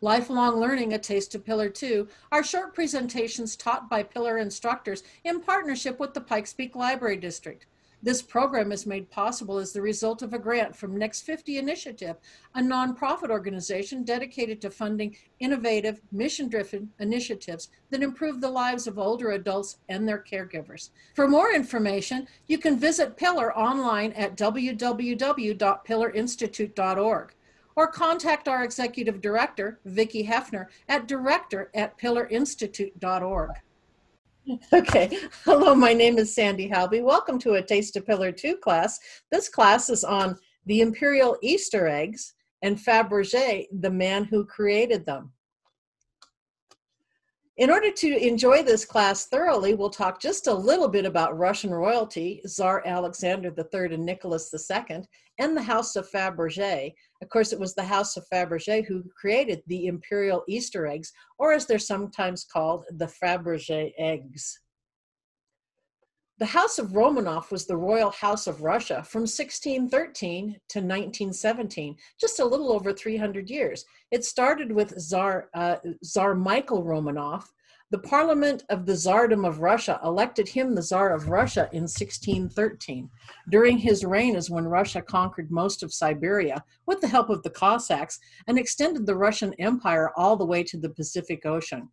Lifelong Learning, A Taste of Pillar 2 are short presentations taught by Pillar instructors in partnership with the Pikes Peak Library District. This program is made possible as the result of a grant from Next 50 Initiative, a nonprofit organization dedicated to funding innovative, mission driven initiatives that improve the lives of older adults and their caregivers. For more information, you can visit Pillar online at www.pillarinstitute.org or contact our executive director, Vicki Hefner, at director at pillarinstitute.org. Okay, hello, my name is Sandy Halby. Welcome to a Taste of Pillar 2 class. This class is on the Imperial Easter eggs and Fabergé, the man who created them. In order to enjoy this class thoroughly, we'll talk just a little bit about Russian royalty, Tsar Alexander III and Nicholas II, and the House of Fabergé. Of course, it was the House of Fabergé who created the imperial Easter eggs, or as they're sometimes called, the Fabergé eggs. The House of Romanov was the royal house of Russia from 1613 to 1917, just a little over 300 years. It started with Tsar, uh, Tsar Michael Romanov. The Parliament of the Tsardom of Russia elected him the Tsar of Russia in 1613. During his reign is when Russia conquered most of Siberia with the help of the Cossacks and extended the Russian Empire all the way to the Pacific Ocean.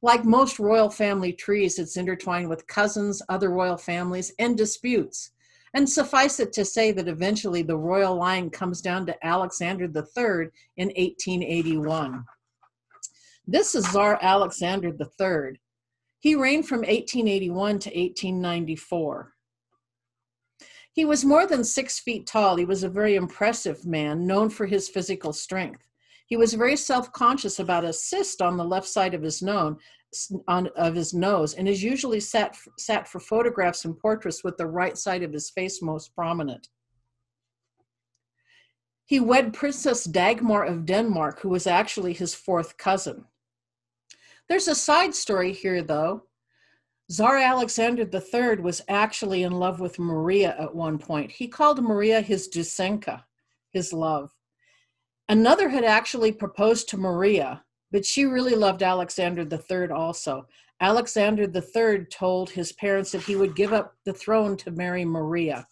Like most royal family trees, it's intertwined with cousins, other royal families, and disputes. And suffice it to say that eventually the royal line comes down to Alexander III in 1881. This is Tsar Alexander III. He reigned from 1881 to 1894. He was more than six feet tall. He was a very impressive man, known for his physical strength. He was very self-conscious about a cyst on the left side of his nose, on, of his nose, and is usually sat sat for photographs and portraits with the right side of his face most prominent. He wed Princess Dagmar of Denmark, who was actually his fourth cousin. There's a side story here, though. Tsar Alexander III was actually in love with Maria at one point. He called Maria his Dusenka, his love. Another had actually proposed to Maria, but she really loved Alexander III also. Alexander III told his parents that he would give up the throne to marry Maria.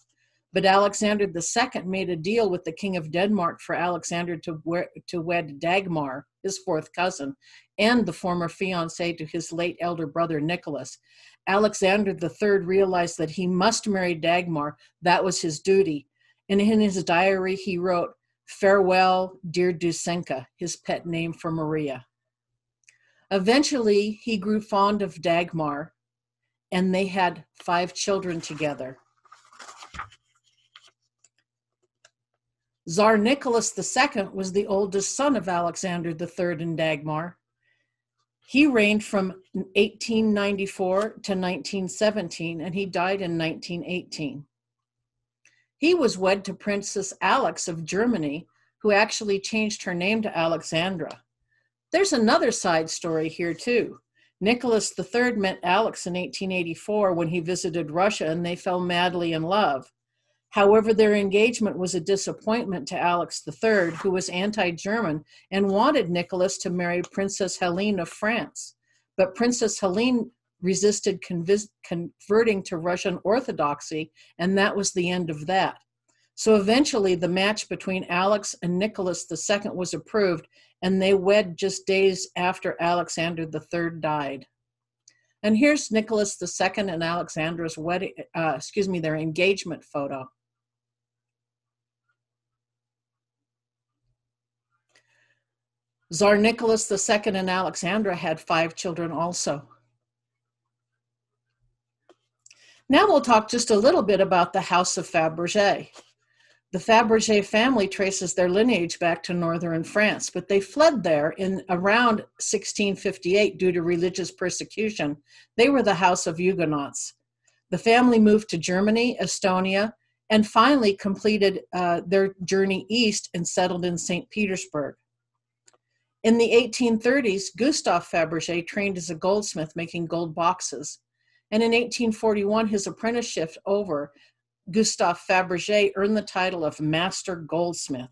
But Alexander II made a deal with the King of Denmark for Alexander to, to wed Dagmar, his fourth cousin, and the former fiance to his late elder brother Nicholas. Alexander III realized that he must marry Dagmar. That was his duty. And in his diary, he wrote, Farewell, dear Dusenka, his pet name for Maria. Eventually, he grew fond of Dagmar, and they had five children together. Tsar Nicholas II was the oldest son of Alexander III and Dagmar. He reigned from 1894 to 1917, and he died in 1918. He was wed to Princess Alex of Germany, who actually changed her name to Alexandra. There's another side story here, too. Nicholas III met Alex in 1884 when he visited Russia and they fell madly in love. However, their engagement was a disappointment to Alex III, who was anti German and wanted Nicholas to marry Princess Helene of France. But Princess Helene resisted converting to Russian Orthodoxy, and that was the end of that. So eventually, the match between Alex and Nicholas II was approved, and they wed just days after Alexander III died. And here's Nicholas II and Alexandra's wedding, uh, excuse me, their engagement photo. Tsar Nicholas II and Alexandra had five children also. Now we'll talk just a little bit about the House of Fabergé. The Fabergé family traces their lineage back to northern France, but they fled there in around 1658 due to religious persecution. They were the House of Huguenots. The family moved to Germany, Estonia, and finally completed uh, their journey east and settled in St. Petersburg. In the 1830s, Gustave Fabergé trained as a goldsmith making gold boxes and in 1841, his apprenticeship over, Gustave Fabergé earned the title of Master Goldsmith.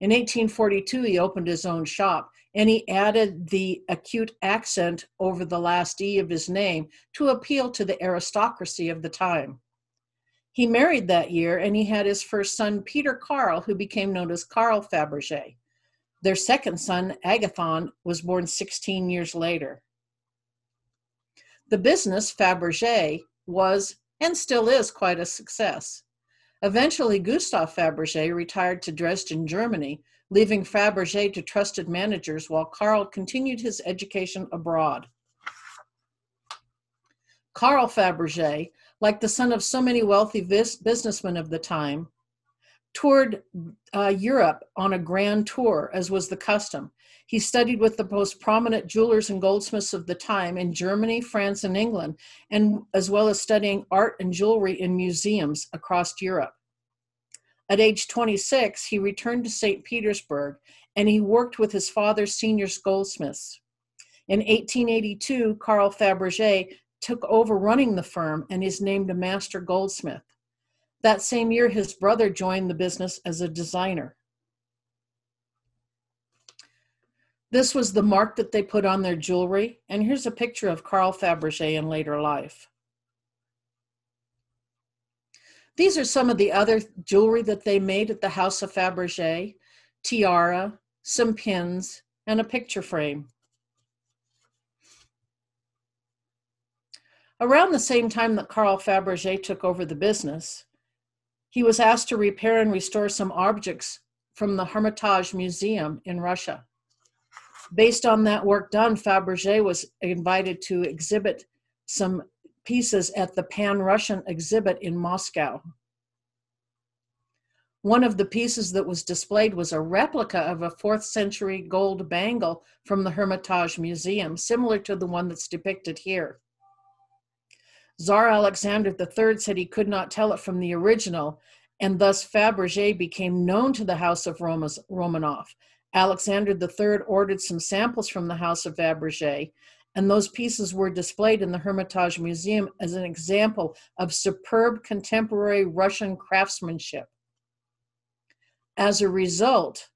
In 1842, he opened his own shop and he added the acute accent over the last E of his name to appeal to the aristocracy of the time. He married that year and he had his first son, Peter Carl, who became known as Carl Fabergé. Their second son, Agathon, was born 16 years later. The business, Fabergé, was and still is quite a success. Eventually, Gustav Fabergé retired to Dresden, Germany, leaving Fabergé to trusted managers while Carl continued his education abroad. Carl Fabergé, like the son of so many wealthy businessmen of the time, toured uh, Europe on a grand tour, as was the custom. He studied with the most prominent jewelers and goldsmiths of the time in Germany, France, and England, and as well as studying art and jewelry in museums across Europe. At age 26, he returned to St. Petersburg and he worked with his father's senior goldsmiths. In 1882, Carl Fabergé took over running the firm and is named a master goldsmith. That same year, his brother joined the business as a designer. This was the mark that they put on their jewelry, and here's a picture of Carl Fabergé in later life. These are some of the other jewelry that they made at the House of Fabergé tiara, some pins, and a picture frame. Around the same time that Carl Fabergé took over the business, he was asked to repair and restore some objects from the Hermitage Museum in Russia. Based on that work done, Fabergé was invited to exhibit some pieces at the Pan Russian exhibit in Moscow. One of the pieces that was displayed was a replica of a fourth century gold bangle from the Hermitage Museum, similar to the one that's depicted here. Tsar Alexander III said he could not tell it from the original, and thus Fabergé became known to the House of Romanov. Alexander III ordered some samples from the House of Fabergé, and those pieces were displayed in the Hermitage Museum as an example of superb contemporary Russian craftsmanship. As a result,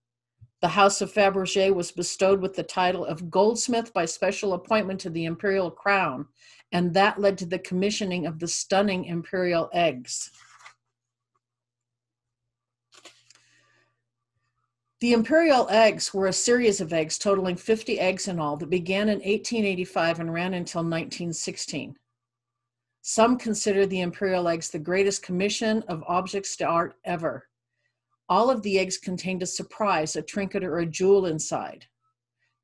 the House of Fabergé was bestowed with the title of Goldsmith by special appointment to the imperial crown, and that led to the commissioning of the stunning imperial eggs. The imperial eggs were a series of eggs totaling 50 eggs in all that began in 1885 and ran until 1916. Some consider the imperial eggs the greatest commission of objects to art ever. All of the eggs contained a surprise, a trinket, or a jewel inside.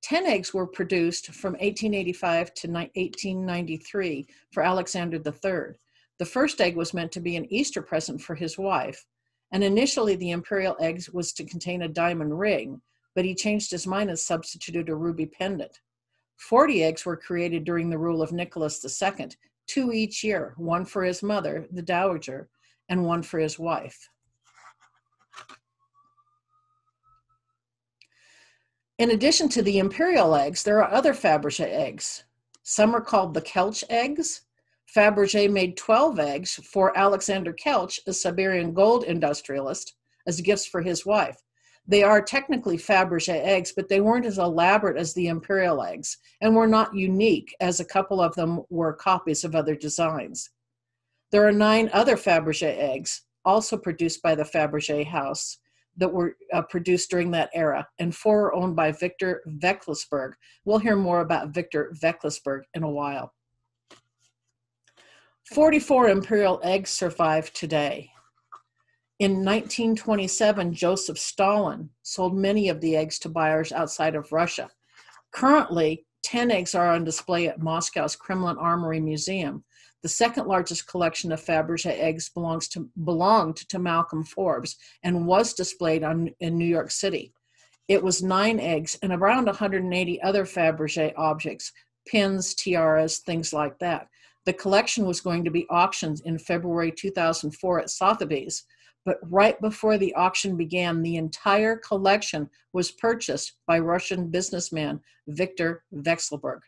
10 eggs were produced from 1885 to 1893 for Alexander III. The first egg was meant to be an Easter present for his wife, and initially the imperial eggs was to contain a diamond ring, but he changed his mind and substituted a ruby pendant. 40 eggs were created during the rule of Nicholas II, two each year, one for his mother, the dowager, and one for his wife. In addition to the imperial eggs, there are other Fabergé eggs. Some are called the Kelch eggs, Fabergé made 12 eggs for Alexander Kelch, a Siberian gold industrialist, as gifts for his wife. They are technically Fabergé eggs, but they weren't as elaborate as the imperial eggs and were not unique, as a couple of them were copies of other designs. There are nine other Fabergé eggs, also produced by the Fabergé house, that were uh, produced during that era, and four are owned by Victor Vekselberg. We'll hear more about Victor Vekselberg in a while. 44 imperial eggs survive today. In 1927, Joseph Stalin sold many of the eggs to buyers outside of Russia. Currently, 10 eggs are on display at Moscow's Kremlin Armory Museum. The second largest collection of Fabergé eggs belongs to, belonged to Malcolm Forbes and was displayed on, in New York City. It was nine eggs and around 180 other Fabergé objects, pins, tiaras, things like that. The collection was going to be auctioned in February 2004 at Sotheby's, but right before the auction began, the entire collection was purchased by Russian businessman Victor Vekselberg.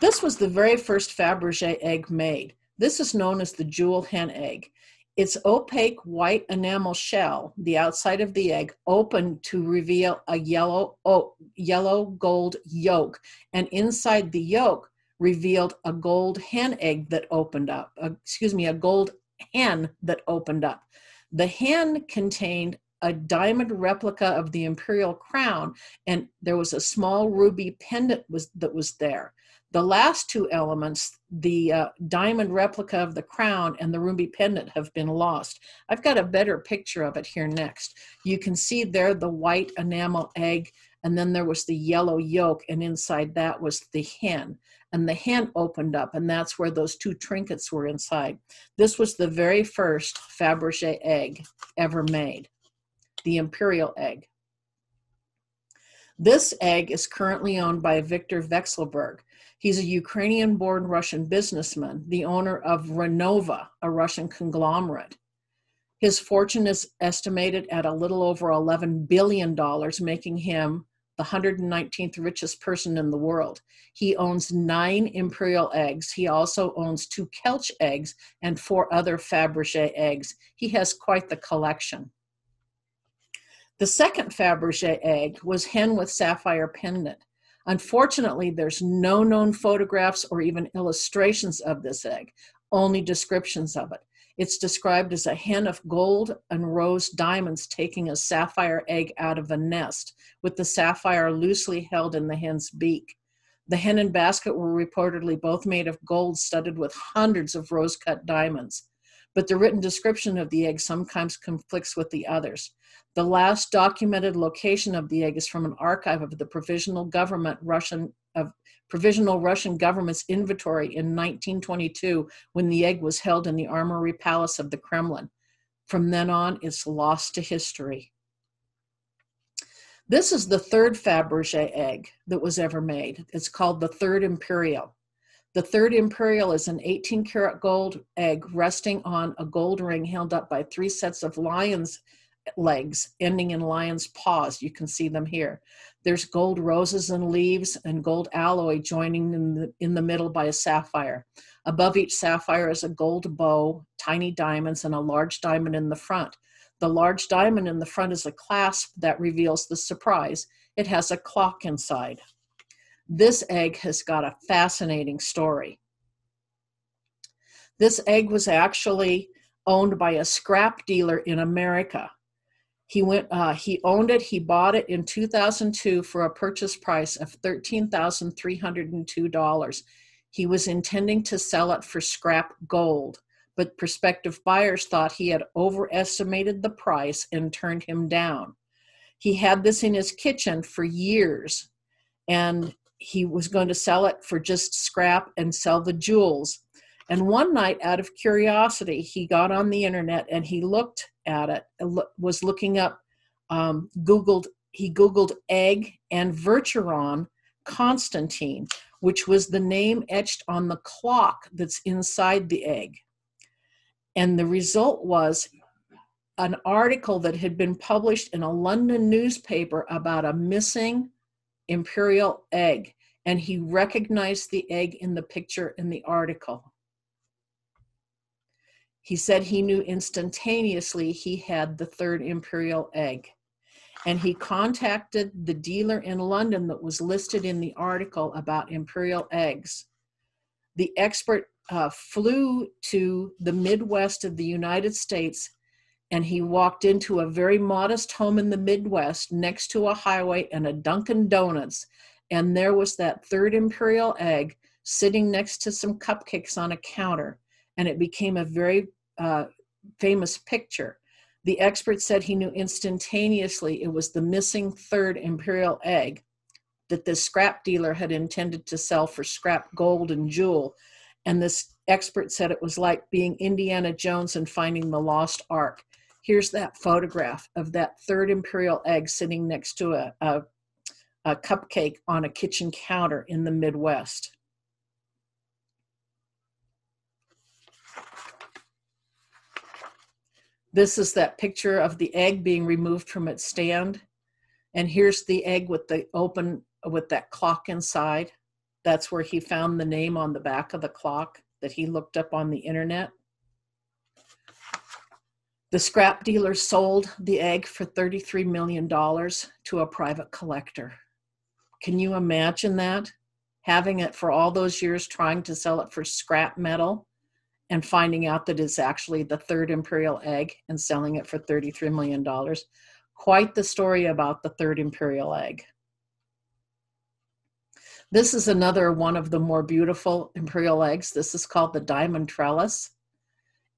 This was the very first Fabergé egg made. This is known as the jewel hen egg. Its opaque white enamel shell, the outside of the egg, opened to reveal a yellow, oh, yellow gold yolk, and inside the yolk revealed a gold hen egg that opened up. Uh, excuse me, a gold hen that opened up. The hen contained a diamond replica of the imperial crown, and there was a small ruby pendant was, that was there. The last two elements, the uh, diamond replica of the crown and the ruby pendant, have been lost. I've got a better picture of it here next. You can see there the white enamel egg, and then there was the yellow yolk, and inside that was the hen. And the hen opened up, and that's where those two trinkets were inside. This was the very first Fabergé egg ever made, the imperial egg. This egg is currently owned by Victor Vekselberg. He's a Ukrainian born Russian businessman, the owner of Renova, a Russian conglomerate. His fortune is estimated at a little over $11 billion, making him the 119th richest person in the world. He owns nine Imperial eggs. He also owns two Kelch eggs and four other Fabergé eggs. He has quite the collection. The second Fabergé egg was hen with sapphire pendant. Unfortunately, there's no known photographs or even illustrations of this egg, only descriptions of it. It's described as a hen of gold and rose diamonds taking a sapphire egg out of a nest, with the sapphire loosely held in the hen's beak. The hen and basket were reportedly both made of gold studded with hundreds of rose cut diamonds. But the written description of the egg sometimes conflicts with the others. The last documented location of the egg is from an archive of the provisional government Russian of provisional Russian government's inventory in 1922 when the egg was held in the Armory Palace of the Kremlin. From then on, it's lost to history. This is the third Fabergé egg that was ever made. It's called the Third Imperial. The Third Imperial is an 18 karat gold egg resting on a gold ring held up by three sets of lion's legs ending in lion's paws. You can see them here. There's gold roses and leaves and gold alloy joining in the, in the middle by a sapphire. Above each sapphire is a gold bow, tiny diamonds, and a large diamond in the front. The large diamond in the front is a clasp that reveals the surprise. It has a clock inside. This egg has got a fascinating story. This egg was actually owned by a scrap dealer in America. He went. Uh, he owned it. He bought it in 2002 for a purchase price of thirteen thousand three hundred and two dollars. He was intending to sell it for scrap gold, but prospective buyers thought he had overestimated the price and turned him down. He had this in his kitchen for years, and he was going to sell it for just scrap and sell the jewels. And one night, out of curiosity, he got on the internet and he looked at it, was looking up, um, Googled, he Googled egg and Vacheron Constantin, which was the name etched on the clock that's inside the egg. And the result was an article that had been published in a London newspaper about a missing imperial egg. And he recognized the egg in the picture in the article. He said he knew instantaneously he had the third imperial egg. And he contacted the dealer in London that was listed in the article about imperial eggs. The expert uh, flew to the Midwest of the United States and he walked into a very modest home in the Midwest next to a highway and a Dunkin' Donuts. And there was that third imperial egg sitting next to some cupcakes on a counter and it became a very uh, famous picture. The expert said he knew instantaneously it was the missing third imperial egg that this scrap dealer had intended to sell for scrap gold and jewel. And this expert said it was like being Indiana Jones and finding the lost ark. Here's that photograph of that third imperial egg sitting next to a, a, a cupcake on a kitchen counter in the Midwest. This is that picture of the egg being removed from its stand. And here's the egg with the open, with that clock inside. That's where he found the name on the back of the clock that he looked up on the internet. The scrap dealer sold the egg for $33 million to a private collector. Can you imagine that? Having it for all those years, trying to sell it for scrap metal and finding out that it's actually the third imperial egg and selling it for $33 million. Quite the story about the third imperial egg. This is another one of the more beautiful imperial eggs. This is called the diamond trellis.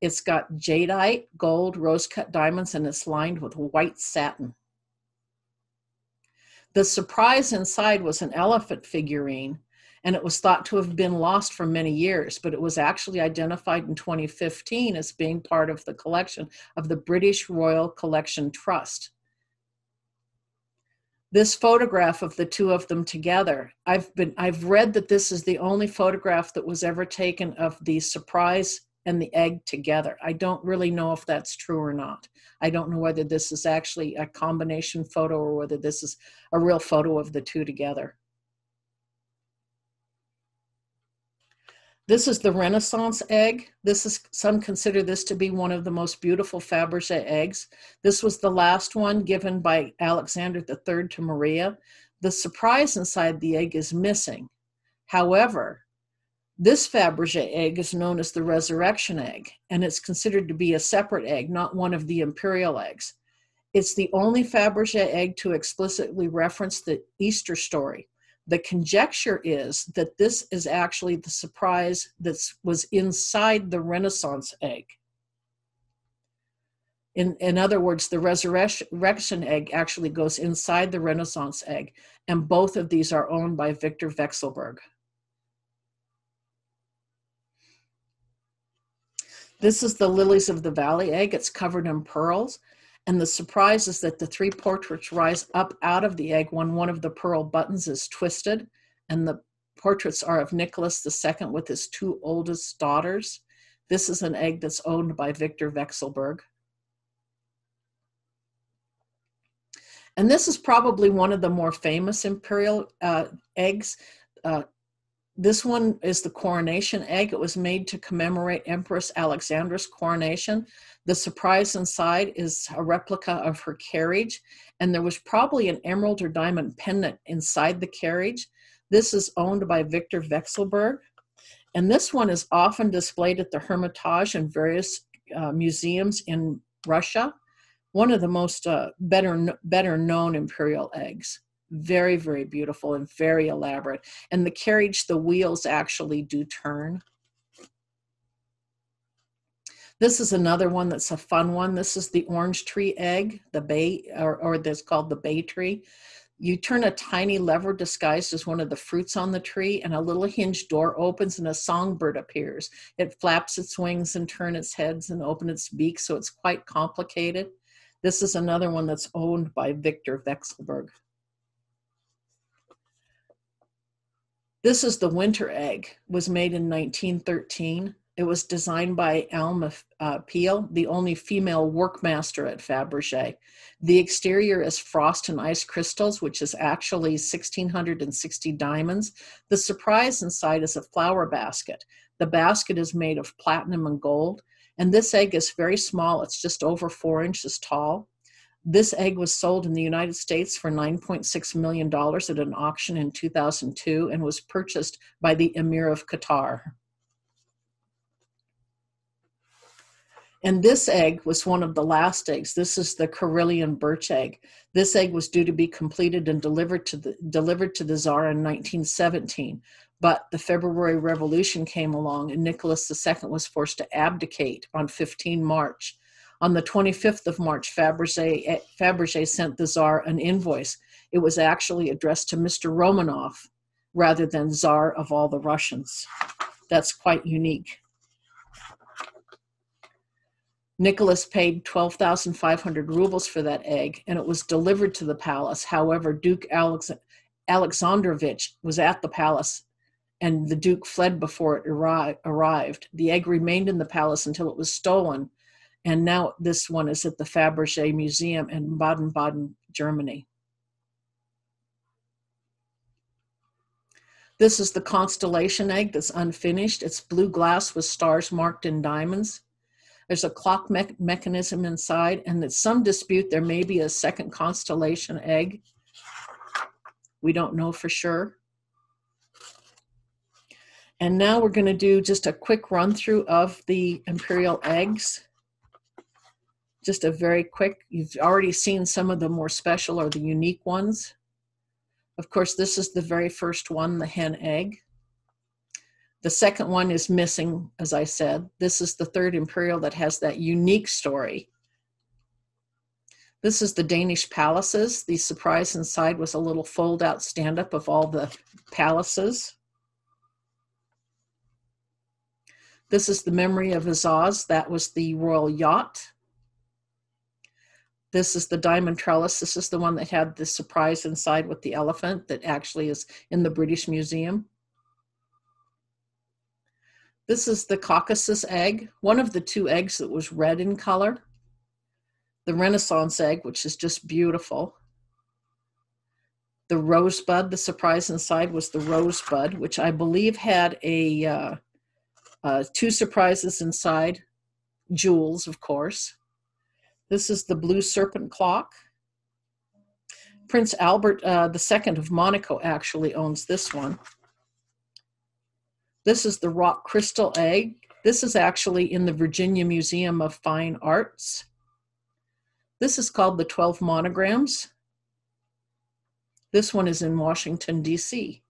It's got jadeite, gold, rose cut diamonds, and it's lined with white satin. The surprise inside was an elephant figurine, and it was thought to have been lost for many years, but it was actually identified in 2015 as being part of the collection of the British Royal Collection Trust. This photograph of the two of them together, I've been I've read that this is the only photograph that was ever taken of the surprise and the egg together. I don't really know if that's true or not. I don't know whether this is actually a combination photo or whether this is a real photo of the two together. This is the Renaissance egg. This is some consider this to be one of the most beautiful Fabergé eggs. This was the last one given by Alexander III to Maria. The surprise inside the egg is missing. However, this Fabergé egg is known as the resurrection egg, and it's considered to be a separate egg, not one of the imperial eggs. It's the only Fabergé egg to explicitly reference the Easter story. The conjecture is that this is actually the surprise that was inside the Renaissance egg. In, in other words, the resurrection egg actually goes inside the Renaissance egg, and both of these are owned by Victor Vekselberg. This is the lilies of the valley egg. It's covered in pearls. And the surprise is that the three portraits rise up out of the egg when one of the pearl buttons is twisted. And the portraits are of Nicholas II with his two oldest daughters. This is an egg that's owned by Victor Vekselberg. And this is probably one of the more famous imperial uh, eggs. Uh, this one is the coronation egg. It was made to commemorate Empress Alexandra's coronation. The surprise inside is a replica of her carriage, and there was probably an emerald or diamond pendant inside the carriage. This is owned by Victor Vekselberg, and this one is often displayed at the Hermitage and various uh, museums in Russia. One of the most uh, better better known imperial eggs very very beautiful and very elaborate. And the carriage the wheels actually do turn. This is another one that's a fun one. This is the orange tree egg the bay or, or that's called the bay tree. You turn a tiny lever disguised as one of the fruits on the tree and a little hinged door opens and a songbird appears. It flaps its wings and turn its heads and open its beak so it's quite complicated. This is another one that's owned by victor vekselberg This is the winter egg, was made in 1913. It was designed by Alma uh, Pihl, the only female workmaster at Fabergé. The exterior is frost and ice crystals, which is actually 1,660 diamonds. The surprise inside is a flower basket. The basket is made of platinum and gold, and this egg is very small. It's just over four inches tall. This egg was sold in the United States for $9.6 million at an auction in 2002 and was purchased by the Emir of Qatar. And this egg was one of the last eggs. This is the Karelian birch egg. This egg was due to be completed and delivered to the delivered to the Tsar in 1917. But the February Revolution came along and Nicholas II was forced to abdicate on 15 March on the 25th of March, Fabergé, eh, Fabergé sent the Tsar an invoice. It was actually addressed to Mr. Romanov rather than Tsar of all the Russians. That's quite unique. Nicholas paid 12,500 rubles for that egg, and it was delivered to the palace. However, Duke Alex- Alexandrovich was at the palace, and the Duke fled before it arri- arrived. The egg remained in the palace until it was stolen and now this one is at the Fabergé Museum in Baden Baden, Germany. This is the constellation egg that's unfinished. It's blue glass with stars marked in diamonds. There's a clock me- mechanism inside, and there's some dispute there may be a second constellation egg. We don't know for sure. And now we're going to do just a quick run through of the imperial eggs. Just a very quick, you've already seen some of the more special or the unique ones. Of course, this is the very first one, the hen egg. The second one is missing, as I said. This is the third imperial that has that unique story. This is the Danish palaces. The surprise inside was a little fold out stand up of all the palaces. This is the memory of Azov. That was the royal yacht. This is the diamond trellis. This is the one that had the surprise inside with the elephant that actually is in the British Museum. This is the Caucasus egg, one of the two eggs that was red in color. The Renaissance egg, which is just beautiful. The rosebud, the surprise inside was the rosebud, which I believe had a uh, uh, two surprises inside, jewels, of course. This is the blue serpent clock. Prince Albert uh, II of Monaco actually owns this one. This is the rock crystal egg. This is actually in the Virginia Museum of Fine Arts. This is called the 12 monograms. This one is in Washington, D.C.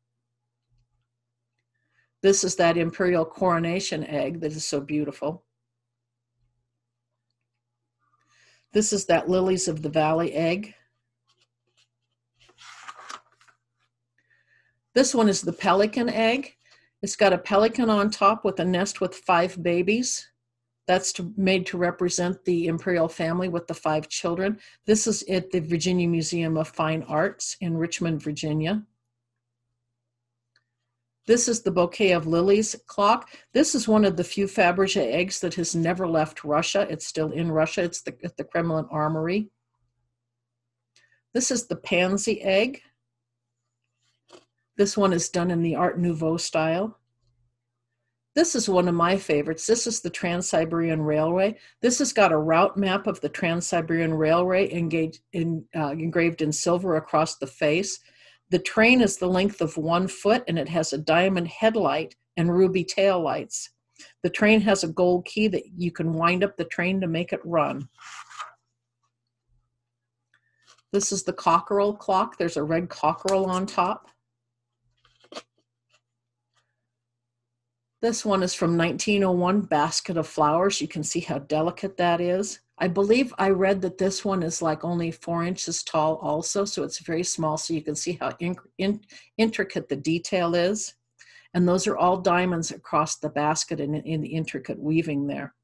This is that imperial coronation egg that is so beautiful. This is that lilies of the valley egg. This one is the pelican egg. It's got a pelican on top with a nest with five babies. That's to, made to represent the imperial family with the five children. This is at the Virginia Museum of Fine Arts in Richmond, Virginia. This is the bouquet of lilies clock. This is one of the few Fabergé eggs that has never left Russia. It's still in Russia. It's the, at the Kremlin Armory. This is the pansy egg. This one is done in the Art Nouveau style. This is one of my favorites. This is the Trans-Siberian Railway. This has got a route map of the Trans-Siberian Railway engaged in, uh, engraved in silver across the face. The train is the length of one foot and it has a diamond headlight and ruby tail lights. The train has a gold key that you can wind up the train to make it run. This is the cockerel clock. There's a red cockerel on top. This one is from 1901, Basket of Flowers. You can see how delicate that is. I believe I read that this one is like only four inches tall also, so it's very small, so you can see how in, in, intricate the detail is. And those are all diamonds across the basket and in, in the intricate weaving there.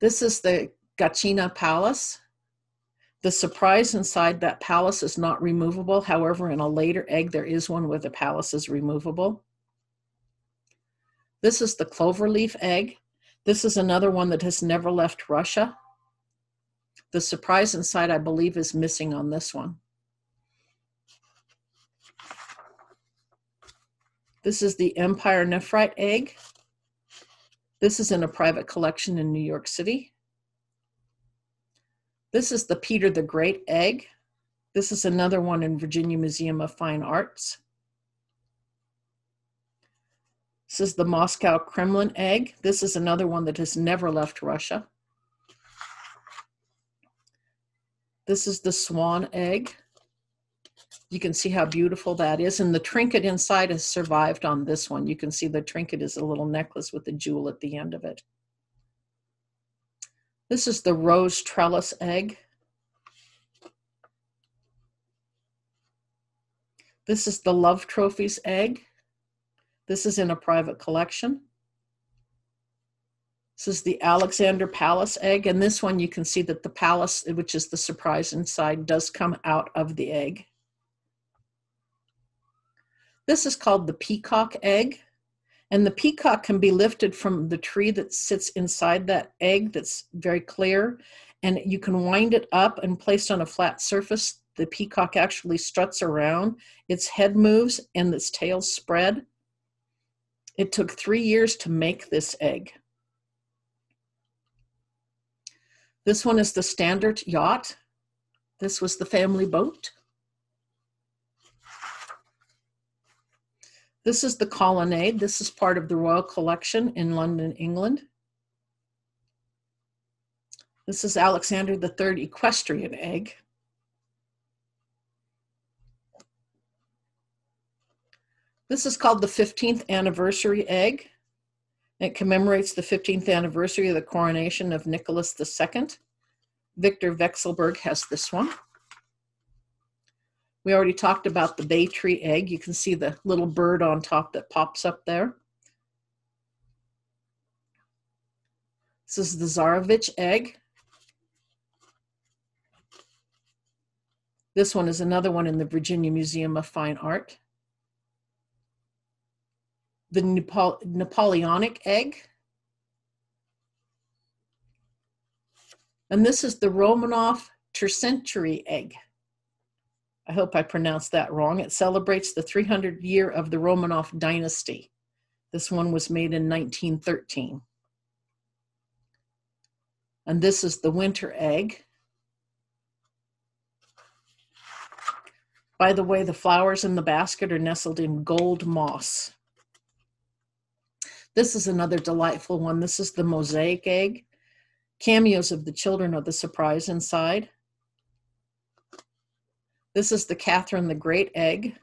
This is the Gatchina Palace. The surprise inside that palace is not removable. However, in a later egg, there is one where the palace is removable. This is the cloverleaf egg. This is another one that has never left Russia. The surprise inside, I believe, is missing on this one. This is the Empire Nephrite egg. This is in a private collection in New York City. This is the Peter the Great egg. This is another one in Virginia Museum of Fine Arts. This is the Moscow Kremlin egg. This is another one that has never left Russia. This is the swan egg. You can see how beautiful that is. And the trinket inside has survived on this one. You can see the trinket is a little necklace with a jewel at the end of it. This is the rose trellis egg. This is the love trophies egg. This is in a private collection. This is the Alexander Palace egg, and this one you can see that the palace, which is the surprise inside, does come out of the egg. This is called the peacock egg, and the peacock can be lifted from the tree that sits inside that egg that's very clear, and you can wind it up and placed on a flat surface. The peacock actually struts around, its head moves, and its tail spread it took three years to make this egg. This one is the standard yacht. This was the family boat. This is the colonnade. This is part of the Royal Collection in London, England. This is Alexander III equestrian egg. This is called the 15th anniversary egg. It commemorates the 15th anniversary of the coronation of Nicholas II. Victor Vekselberg has this one. We already talked about the bay tree egg. You can see the little bird on top that pops up there. This is the Tsarevich egg. This one is another one in the Virginia Museum of Fine Art. The Napoleonic egg. And this is the Romanov tercentury egg. I hope I pronounced that wrong. It celebrates the 300 year of the Romanov dynasty. This one was made in 1913. And this is the winter egg. By the way, the flowers in the basket are nestled in gold moss. This is another delightful one. This is the mosaic egg. Cameos of the children are the surprise inside. This is the Catherine the Great egg.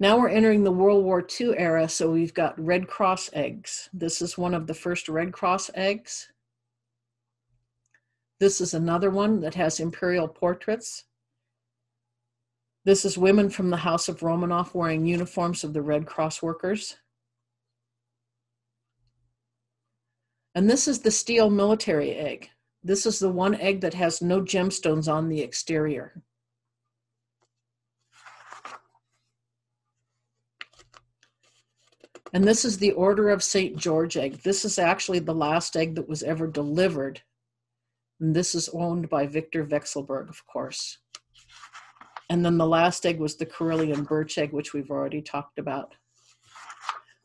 Now we're entering the World War II era, so we've got Red Cross eggs. This is one of the first Red Cross eggs. This is another one that has imperial portraits. This is women from the House of Romanov wearing uniforms of the Red Cross workers. And this is the steel military egg. This is the one egg that has no gemstones on the exterior. And this is the Order of St. George egg. This is actually the last egg that was ever delivered and this is owned by Victor Vekselberg, of course. And then the last egg was the Karelian birch egg, which we've already talked about.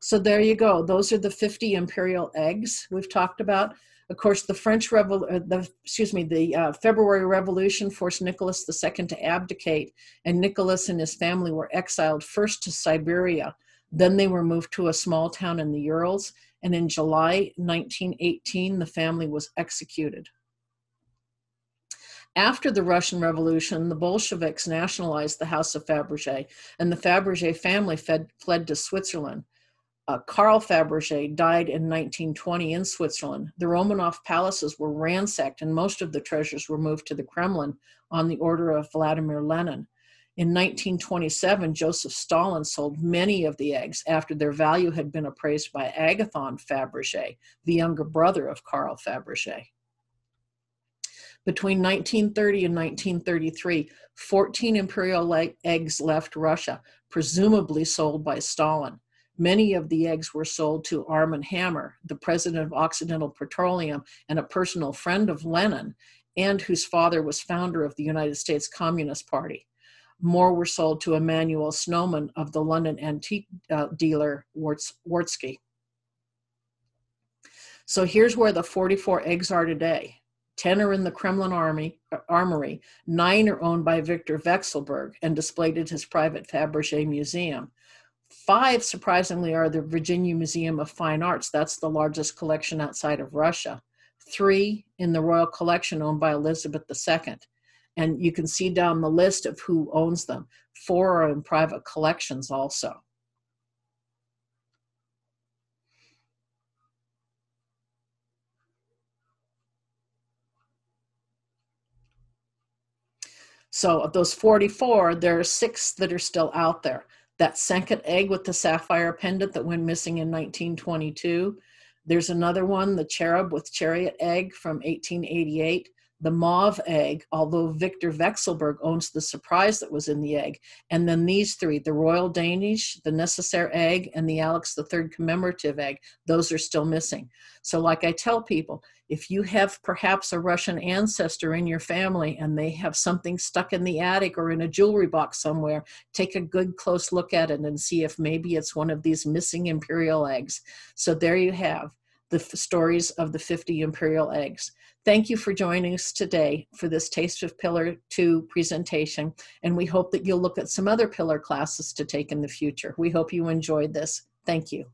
So there you go. Those are the 50 imperial eggs we've talked about. Of course, the French Revol- uh, the excuse me, the uh, February Revolution forced Nicholas II to abdicate, and Nicholas and his family were exiled first to Siberia. Then they were moved to a small town in the Urals, and in July 1918, the family was executed. After the Russian Revolution, the Bolsheviks nationalized the House of Fabergé, and the Fabergé family fed, fled to Switzerland. Uh, Carl Fabergé died in 1920 in Switzerland. The Romanov palaces were ransacked, and most of the treasures were moved to the Kremlin on the order of Vladimir Lenin. In 1927, Joseph Stalin sold many of the eggs after their value had been appraised by Agathon Fabergé, the younger brother of Carl Fabergé. Between 1930 and 1933, 14 imperial eggs left Russia, presumably sold by Stalin. Many of the eggs were sold to Armand Hammer, the president of Occidental Petroleum and a personal friend of Lenin, and whose father was founder of the United States Communist Party. More were sold to Emanuel Snowman of the London antique uh, dealer Wartski. So here's where the 44 eggs are today. 10 are in the Kremlin army, uh, armory, nine are owned by Victor Vekselberg and displayed at his private Fabergé museum. Five, surprisingly, are the Virginia Museum of Fine Arts. That's the largest collection outside of Russia. Three in the Royal Collection owned by Elizabeth II. And you can see down the list of who owns them. Four are in private collections also. So of those 44, there are six that are still out there. That second egg with the sapphire pendant that went missing in 1922. There's another one, the cherub with chariot egg from 1888. The mauve egg, although Victor Vekselberg owns the surprise that was in the egg. And then these three the Royal Danish, the Necessaire egg, and the Alex III commemorative egg, those are still missing. So, like I tell people, if you have perhaps a Russian ancestor in your family and they have something stuck in the attic or in a jewelry box somewhere, take a good close look at it and see if maybe it's one of these missing imperial eggs. So, there you have the f- stories of the 50 imperial eggs. Thank you for joining us today for this Taste of Pillar 2 presentation, and we hope that you'll look at some other pillar classes to take in the future. We hope you enjoyed this. Thank you.